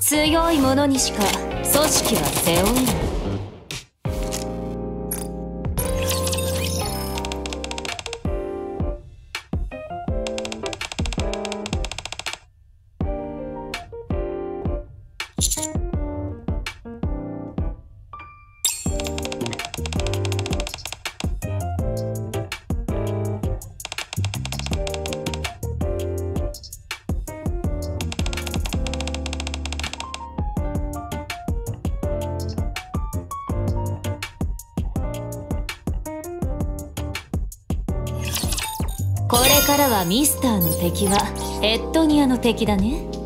強い者にしか組織は背負えな。いこれからはミスターの敵はエッドニアの敵だね。